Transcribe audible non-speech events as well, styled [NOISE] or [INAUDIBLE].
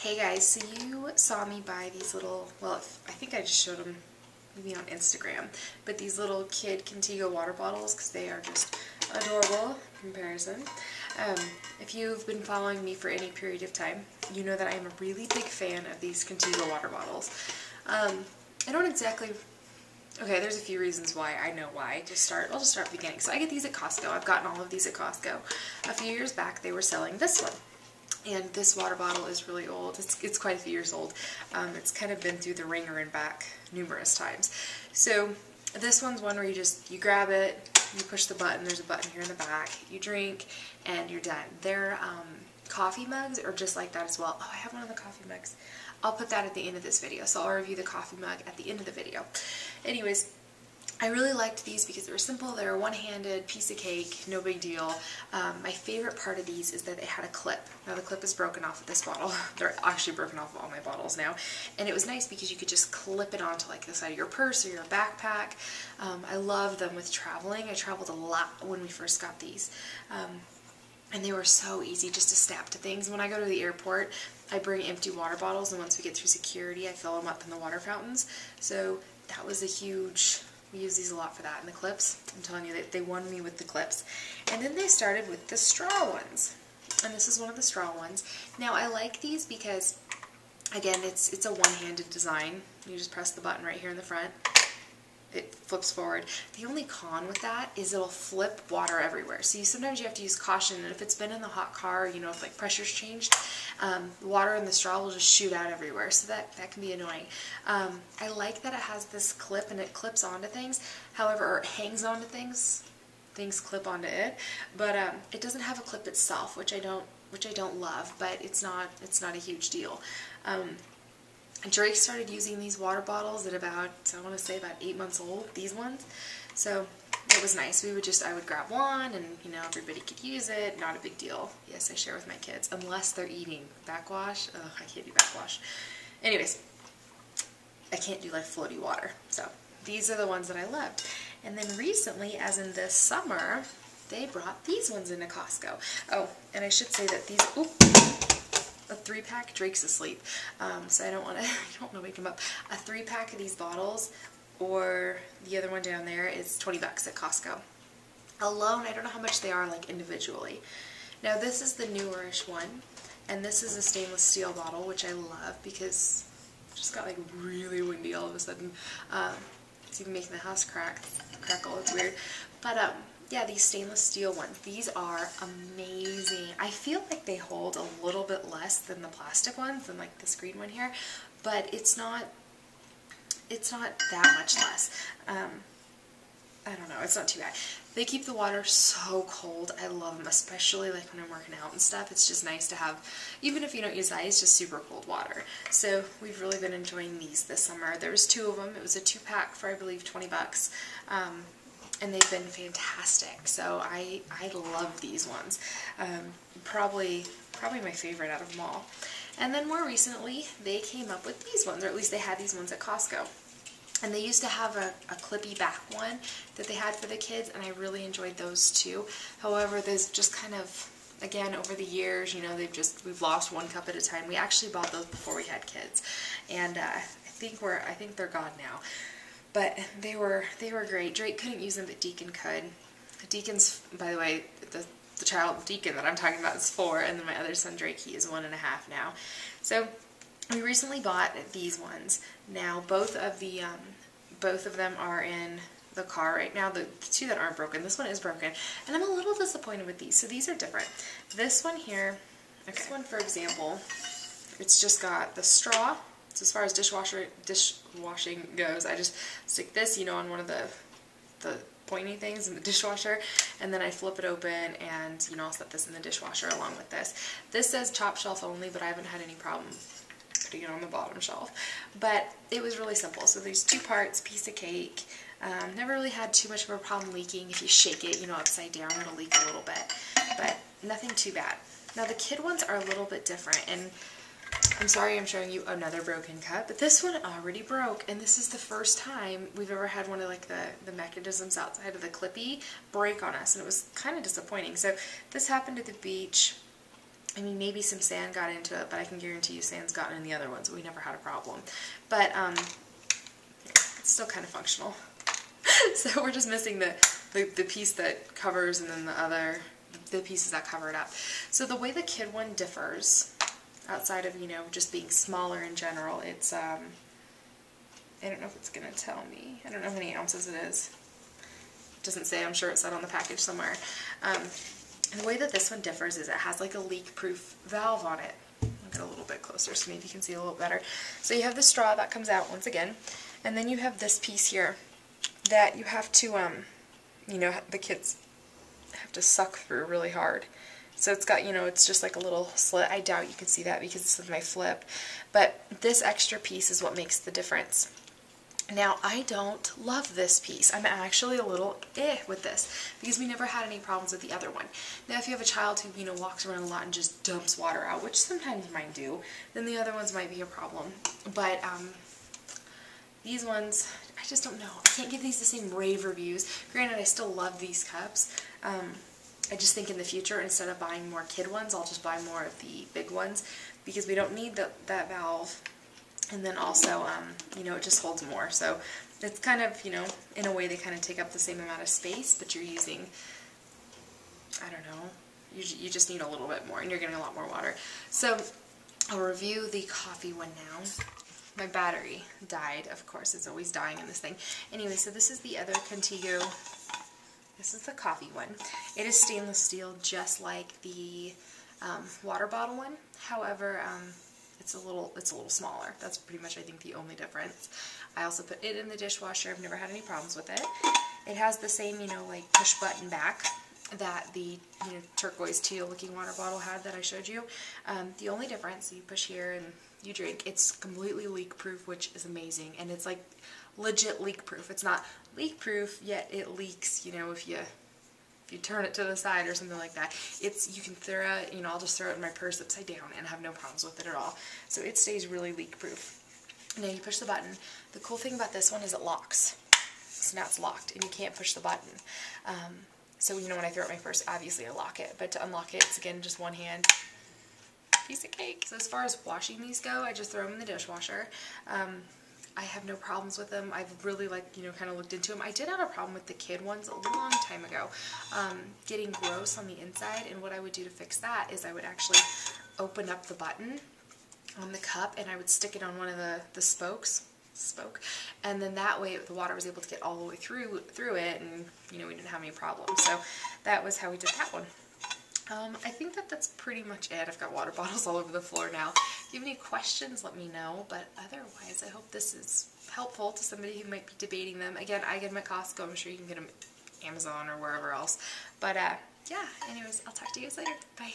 Hey guys, so you saw me buy these little, well, I think I just showed them maybe on Instagram, but these little kid Contigo water bottles because they are just adorable in comparison. Um, if you've been following me for any period of time, you know that I'm a really big fan of these Contigo water bottles. Um, I don't exactly Okay, there's a few reasons why. I know why. To start, I'll just start beginning. So I get these at Costco. I've gotten all of these at Costco. A few years back, they were selling this one. And this water bottle is really old. It's, it's quite a few years old. Um, it's kind of been through the wringer and back numerous times. So this one's one where you just, you grab it, you push the button, there's a button here in the back, you drink, and you're done. Their um, coffee mugs are just like that as well. Oh, I have one of the coffee mugs. I'll put that at the end of this video, so I'll review the coffee mug at the end of the video. Anyways, I really liked these because they were simple, they were one-handed, piece of cake, no big deal. Um, my favorite part of these is that they had a clip. Now the clip is broken off of this bottle. [LAUGHS] They're actually broken off of all my bottles now. And it was nice because you could just clip it onto like the side of your purse or your backpack. Um, I love them with traveling. I traveled a lot when we first got these. Um, and they were so easy just to snap to things. When I go to the airport, I bring empty water bottles and once we get through security, I fill them up in the water fountains. So that was a huge we use these a lot for that. in the clips, I'm telling you, they, they won me with the clips. And then they started with the straw ones. And this is one of the straw ones. Now, I like these because, again, it's, it's a one-handed design. You just press the button right here in the front it flips forward. The only con with that is it'll flip water everywhere. So you, sometimes you have to use caution, and if it's been in the hot car, you know, if like pressure's changed, um, water in the straw will just shoot out everywhere. So that, that can be annoying. Um, I like that it has this clip and it clips onto things. However, it hangs onto things. Things clip onto it, but um, it doesn't have a clip itself, which I don't, which I don't love. But it's not, it's not a huge deal. Drake started using these water bottles at about, I want to say about eight months old, these ones. So it was nice. We would just, I would grab one and, you know, everybody could use it. Not a big deal. Yes, I share with my kids, unless they're eating backwash. Ugh, I can't do backwash. Anyways, I can't do like floaty water. So these are the ones that I loved. And then recently, as in this summer, they brought these ones into Costco. Oh, and I should say that these, oops, a three pack. Drake's asleep, um, so I don't want to. [LAUGHS] I don't want to wake him up. A three pack of these bottles, or the other one down there, is 20 bucks at Costco. Alone, I don't know how much they are like individually. Now this is the newerish one, and this is a stainless steel bottle, which I love because just got like really windy all of a sudden. Um, it's even making the house crack, crackle. It's weird, but um, yeah, these stainless steel ones. These are amazing. I feel like they hold a little bit less than the plastic ones, than like this green one here, but it's not, it's not that much less. Um, I don't know, it's not too bad. They keep the water so cold. I love them, especially like when I'm working out and stuff. It's just nice to have, even if you don't use ice, just super cold water. So we've really been enjoying these this summer. There was two of them. It was a two pack for I believe 20 bucks. Um, and they've been fantastic. So I, I love these ones. Um, probably, probably my favorite out of them all. And then more recently, they came up with these ones, or at least they had these ones at Costco. And they used to have a, a clippy back one that they had for the kids, and I really enjoyed those too. However, there's just kind of, again, over the years, you know, they've just, we've lost one cup at a time. We actually bought those before we had kids. And uh, I think we're, I think they're gone now. But they were they were great. Drake couldn't use them, but Deacon could. Deacon's, by the way, the, the child Deacon that I'm talking about is four, and then my other son Drake, he is one and a half now. So we recently bought these ones. Now both of the um, both of them are in the car right now. The, the, two that aren't broken, this one is broken, and I'm a little disappointed with these. So these are different. This one here, okay. this one for example, it's just got the straw so as far as dishwasher dishwashing goes, I just stick this, you know, on one of the the pointy things in the [LAUGHS] dishwasher and then I flip it open and you know I'll set this in the dishwasher along with this. This says top shelf only but I haven't had any problem putting it on the bottom shelf. But it was really simple. So there's two parts, piece of cake. Um, never really had too much of a problem leaking. If you shake it, you know, upside down, it'll leak a little bit. But nothing too bad. Now the kid ones are a little bit different and I'm sorry I'm showing you another broken cup, but this one already broke, and this is the first time we've ever had one of like the, the mechanisms outside of the clippy break on us, and it was kind of disappointing. So this happened at the beach I mean, maybe some sand got into it, but I can guarantee you sand's gotten in the other ones. We never had a problem. But um, it's still kind of functional. [LAUGHS] so we're just missing the, the, the piece that covers and then the other, the pieces that cover it up. So the way the kid one differs, outside of, you know, just being smaller in general, it's, um, I don't know if it's going to tell me. I don't know how many ounces it is. It doesn't say, I'm sure it said on the package somewhere. Um, the way that this one differs is it has like a leak-proof valve on it. I'll get a little bit closer so maybe you can see a little better. So you have the straw that comes out once again, and then you have this piece here that you have to, um, you know, the kids have to suck through really hard. So it's got, you know, it's just like a little slit. I doubt you can see that because it's of my flip. But this extra piece is what makes the difference. Now, I don't love this piece. I'm actually a little eh with this because we never had any problems with the other one. Now, if you have a child who, you know, walks around a lot and just dumps water out, which sometimes mine do, then the other ones might be a problem. But um, these ones, I just don't know. I can't give these the same rave reviews. Granted, I still love these cups. Um, I just think in the future, instead of buying more kid ones, I'll just buy more of the big ones because we don't need the, that valve and then also, um, you know, it just holds more. So it's kind of, you know, in a way they kind of take up the same amount of space, but you're using, I don't know, you, you just need a little bit more and you're getting a lot more water. So I'll review the coffee one now. My battery died, of course, it's always dying in this thing. Anyway, so this is the other Contigo, this is the coffee one. It is stainless steel just like the um, water bottle one. However, um, it's a little it's a little smaller. That's pretty much I think the only difference. I also put it in the dishwasher. I've never had any problems with it. It has the same, you know, like push button back that the you know turquoise teal looking water bottle had that I showed you. Um, the only difference, you push here and you drink, it's completely leak proof, which is amazing. And it's like legit leak proof. It's not leak proof, yet it leaks, you know, if you if you turn it to the side or something like that, it's you can throw it, you know, I'll just throw it in my purse upside down and have no problems with it at all. So it stays really leak proof. Now you push the button. The cool thing about this one is it locks. So now it's locked and you can't push the button. Um, so you know when I throw it in my purse, obviously I lock it, but to unlock it, it's again just one hand piece of cake. So as far as washing these go, I just throw them in the dishwasher. Um, I have no problems with them. I've really like, you know, kind of looked into them. I did have a problem with the kid ones a long time ago, um, getting gross on the inside. And what I would do to fix that is I would actually open up the button on the cup and I would stick it on one of the, the spokes spoke and then that way the water was able to get all the way through through it and you know we didn't have any problems so that was how we did that one um, I think that that's pretty much it. I've got water [LAUGHS] bottles all over the floor now. If you have any questions, let me know. But otherwise, I hope this is helpful to somebody who might be debating them. Again, I get them at Costco. I'm sure you can get them Amazon or wherever else. But uh, yeah, anyways, I'll talk to you guys later. Bye.